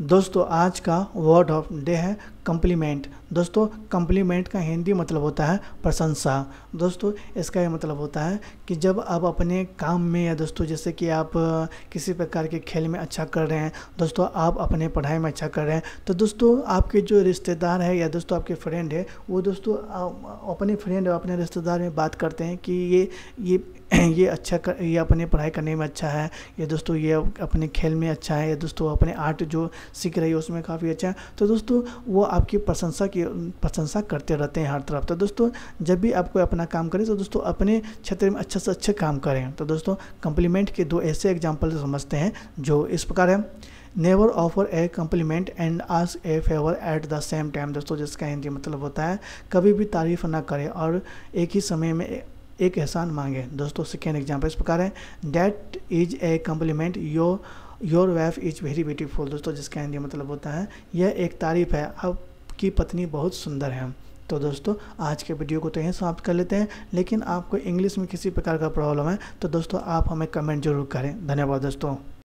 दोस्तों आज का वर्ड ऑफ़ डे है। कम्प्लीमेंट दोस्तों कम्प्लीमेंट का हिंदी मतलब होता है प्रशंसा। दोस्तों, इसका ये मतलब होता है कि जब आप अपने काम में या दोस्तों, जैसे कि आप किसी प्रकार के खेल में अच्छा कर रहे हैं, दोस्तों, आप अपने पढ़ाई में अच्छा कर रहे हैं तो दोस्तों, आपके जो रिश्तेदार है या दोस्तों, आपके फ्रेंड है, वो दोस्तों अपने फ्रेंड और अपने रिश्तेदार में बात करते हैं कि ये ये ये अच्छा कर, ये अपने पढ़ाई करने में अच्छा है, या दोस्तों, ये अपने खेल में अच्छा है, या दोस्तों, अपने आर्ट जो सीख रही है, उसमें काफ़ी अच्छा है। तो दोस्तों, वो आपकी प्रशंसा की, प्रशंसा करते रहते हैं हर तरफ़। तो दोस्तों, जब भी आप कोई अपना काम करें तो दोस्तों अपने क्षेत्र में अच्छा से अच्छे काम करें। तो दोस्तों कम्प्लीमेंट के दो ऐसे एग्ज़ाम्पल समझते हैं, जो इस प्रकार है। Never offer a compliment and ask a favour at the same time दोस्तों, जिसका हिंदी मतलब होता है, कभी भी तारीफ़ ना करें और एक ही समय में एक एहसान मांगे। दोस्तों सेकेंड एग्ज़ाम्पल इस प्रकार है। That is a compliment your your wife is very beautiful दोस्तों, जिसका हिंदी मतलब होता है, यह एक तारीफ़ है। आपकी पत्नी बहुत सुंदर है। तो दोस्तों, आज के वीडियो को तो यहीं समाप्त कर लेते हैं, लेकिन आपको इंग्लिश में किसी प्रकार का प्रॉब्लम है तो दोस्तों आप हमें कमेंट ज़रूर करें। धन्यवाद दोस्तों।